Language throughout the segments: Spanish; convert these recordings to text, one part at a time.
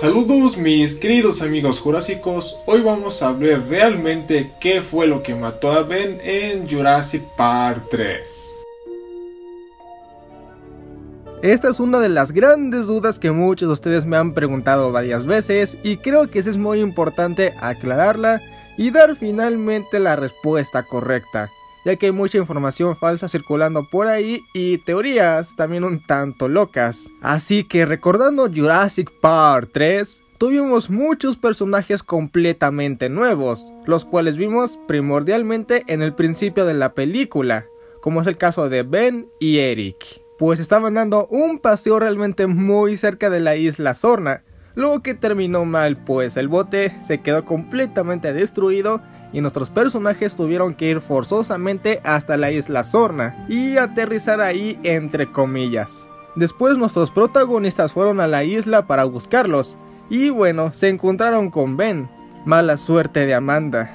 Saludos mis queridos amigos jurásicos, hoy vamos a ver realmente qué fue lo que mató a Ben en Jurassic Park 3. Esta es una de las grandes dudas que muchos de ustedes me han preguntado varias veces y creo que es muy importante aclararla y dar finalmente la respuesta correcta, ya que hay mucha información falsa circulando por ahí y teorías también un tanto locas. Así que recordando Jurassic Park 3, tuvimos muchos personajes completamente nuevos, los cuales vimos primordialmente en el principio de la película, como es el caso de Ben y Eric, pues estaban dando un paseo realmente muy cerca de la isla Sorna, lo que terminó mal pues el bote se quedó completamente destruido y nuestros personajes tuvieron que ir forzosamente hasta la isla Sorna y aterrizar ahí entre comillas. Después nuestros protagonistas fueron a la isla para buscarlos y bueno, se encontraron con Ben. Mala suerte de Amanda.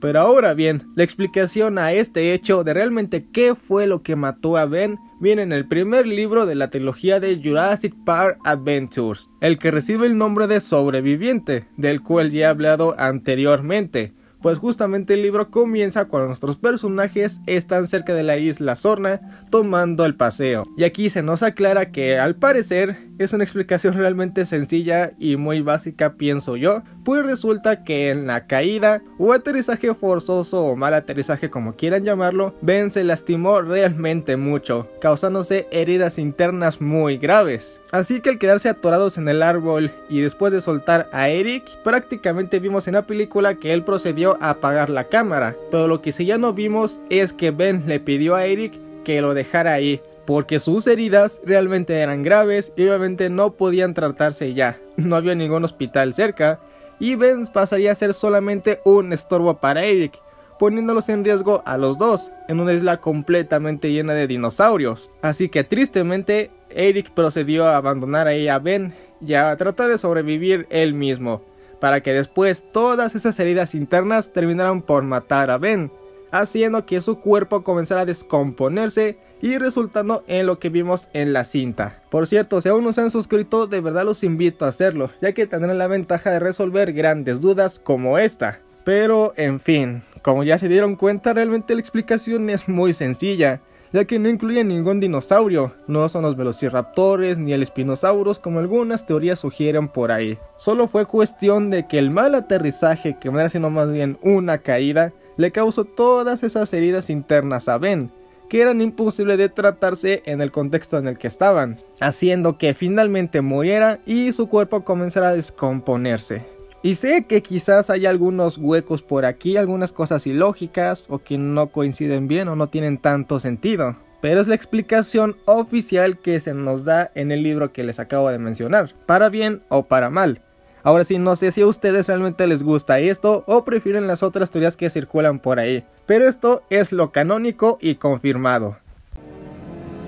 Pero ahora bien, la explicación a este hecho de realmente qué fue lo que mató a Ben viene en el primer libro de la trilogía de Jurassic Park Adventures, el que recibe el nombre de Sobreviviente, del cual ya he hablado anteriormente pues justamente el libro comienza cuando nuestros personajes están cerca de la isla Sorna tomando el paseo. Y aquí se nos aclara que al parecer es una explicación realmente sencilla y muy básica pienso yo, pues resulta que en la caída o aterrizaje forzoso o mal aterrizaje como quieran llamarlo, Ben se lastimó realmente mucho, causándose heridas internas muy graves. Así que al quedarse atorados en el árbol y después de soltar a Eric, prácticamente vimos en la película que él procedió a apagar la cámara, pero lo que sí ya no vimos es que Ben le pidió a Eric que lo dejara ahí, porque sus heridas realmente eran graves y obviamente no podían tratarse ya, no había ningún hospital cerca, y Ben pasaría a ser solamente un estorbo para Eric, poniéndolos en riesgo a los dos, en una isla completamente llena de dinosaurios. Así que tristemente, Eric procedió a abandonar ahí a Ben y a tratar de sobrevivir él mismo para que después todas esas heridas internas terminaran por matar a Ben, haciendo que su cuerpo comenzara a descomponerse y resultando en lo que vimos en la cinta. Por cierto, si aún no se han suscrito, de verdad los invito a hacerlo, ya que tendrán la ventaja de resolver grandes dudas como esta. Pero, en fin, como ya se dieron cuenta, realmente la explicación es muy sencilla ya que no incluye ningún dinosaurio, no son los velociraptores ni el espinosaurus como algunas teorías sugieren por ahí. Solo fue cuestión de que el mal aterrizaje, que me siendo más bien una caída, le causó todas esas heridas internas a Ben, que eran imposibles de tratarse en el contexto en el que estaban, haciendo que finalmente muriera y su cuerpo comenzara a descomponerse. Y sé que quizás hay algunos huecos por aquí, algunas cosas ilógicas o que no coinciden bien o no tienen tanto sentido. Pero es la explicación oficial que se nos da en el libro que les acabo de mencionar, para bien o para mal. Ahora sí, no sé si a ustedes realmente les gusta esto o prefieren las otras teorías que circulan por ahí. Pero esto es lo canónico y confirmado.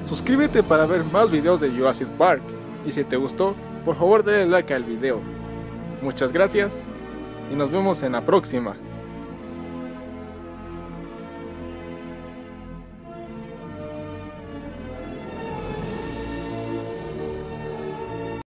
Suscríbete para ver más videos de Jurassic Park. Y si te gustó, por favor denle like al video. Muchas gracias y nos vemos en la próxima.